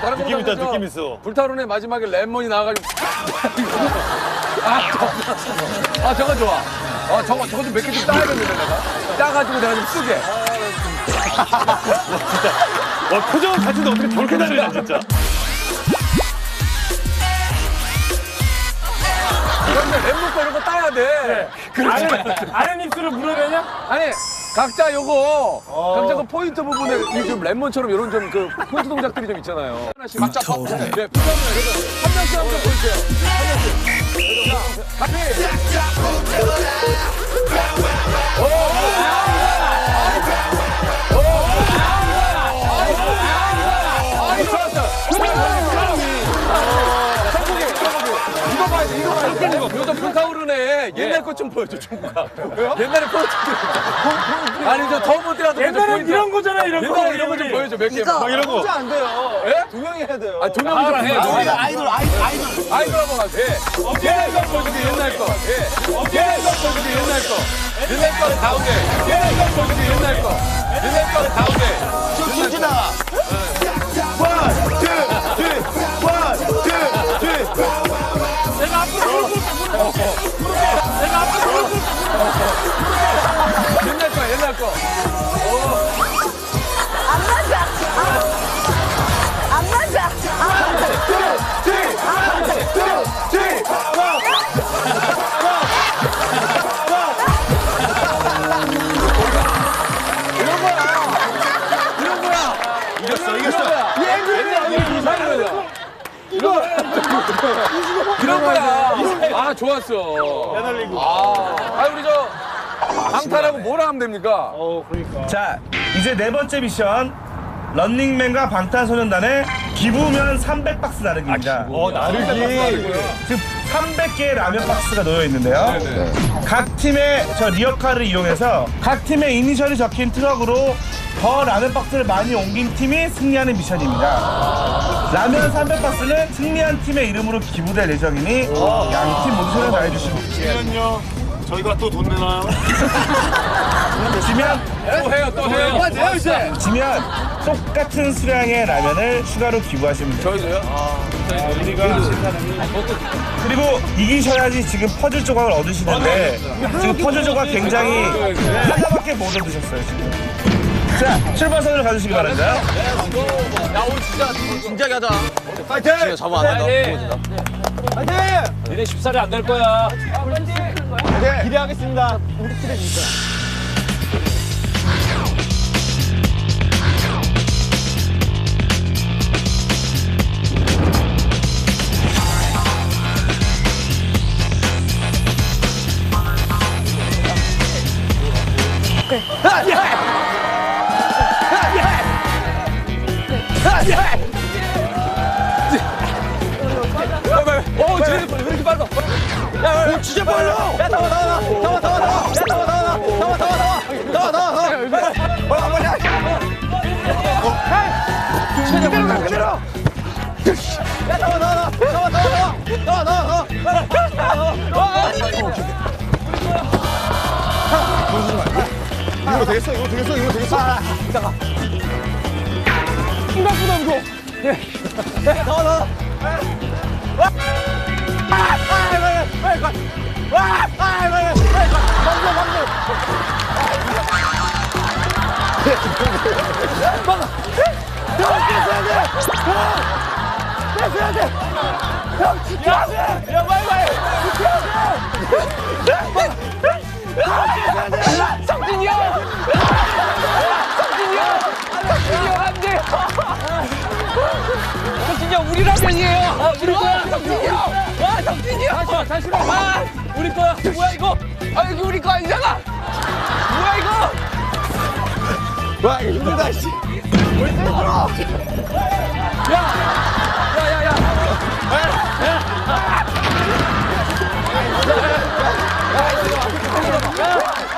진짜 느낌 있어. 불타오르네 마지막에 레몬이 나와가지고 아 저거 아 저거 좋아 아 저거 저거 좀 몇 개 좀 따야겠는데 내가 따가지고 내가 좀 쓰게 와, 표정은 같은데 어떻게 저렇게 다르냐, 진짜. 거 따야 돼 아는, 아는 입술을 물어내냐? 아니 각자 요거 각자 그 포인트 부분에 이좀 레몬처럼 이런 좀 그 포인트 동작들이 좀 있잖아요. 하나씩 각자 네 그래서 한 명씩 한 명 보여주세요. 한 명씩. 같이 이거 이거 좀 불타오르네 옛날 것 좀 보여줘 종구가 옛날에 포인트 아니 저 더운 때라도 옛날엔 이런 거잖아, 이런 거. 옛날에 이런 거 좀 보여줘 몇 개만 막 이런 거. 안 돼요. 예? 두 명이 해야 돼요. 아, 두 명이 좀 해. 아이돌, 아이돌, 아이돌, 아이돌. 아이돌 한번 가세. 옛날 거 보여주기, 옛날 거. 예. 옛날 거 보여주기, 옛날 거. 옛날 거 가운데. 옛날 거 보여주기, 옛날 거. 옛날 거 가운데. 김치다. 원, 무 이런 거야. 아, 좋았어. 아, 아, 우리 저, 방탄하고 뭐라 하면 됩니까? 자, 이제 네 번째 미션. 런닝맨과 방탄소년단의 기부면 300박스 나르기입니다. 어, 나르기. 지금 300개의 라면 박스가 놓여 있는데요. 각 팀의 저 리어카를 이용해서 각 팀의 이니셜이 적힌 트럭으로 더 라면 박스를 많이 옮긴 팀이 승리하는 미션입니다. 라면 300박스는 승리한 팀의 이름으로 기부될 예정이니 양 팀 모두 손을 다해주시고 지면요. 저희가 또 돈 내나요? 지면 또 해요, 또 해요. 맞아요, 이제. 지면 똑같은 수량의 라면을 추가로 기부하시면 돼요. 저희도요? 그리고 이기셔야지 지금 퍼즐 조각을 얻으시는데 지금 퍼즐 조각 굉장히 하나밖에 못 얻으셨어요 지금. 자 출발선으로 가주시기 바랍니다. 야, 오늘 진짜, 진지하게 하자. 파이팅! 잡아 안 네. 된다. 파이팅! 니네 쉽사리 안 될 거야. 네. 기대하겠습니다. 어, 쟤네 왜 이렇게 빨라? 야, 야, 진짜 빨라! 야, 나와, 나와, 나와. 나와, 나와, 나와. 야, 나와, 나와, 나와. 나와, 나와, 나와. 나와, 나와. 어, 한 번에 할게. 최대 그대로, 그대로. 야, 나와, 나와, 나와. 나와, 나와, 나와. 나와, 나와, 나와. 이거 되겠어, 이거 되겠어, 이거 되겠어. 아, 이따가. 생각보다 무서워. 예. 나와, 나와. 와! 돼! 형, 지켜야 돼! 야, 빨리, 빨리! 지켜야 돼! 성진이 형! 성진이 형! 성진이 형, 안 돼! 성진이 형, 우리 라면이에요! 아, 우리 거야! 성진이 형! 와, 성진이 형! 다시, 다시 봐! 아, 우리 거야! 뭐야, 이거? 아, 여기 우리 거 아니잖아! 뭐야, 이거? 와, 힘들다, 씨. 야! 야,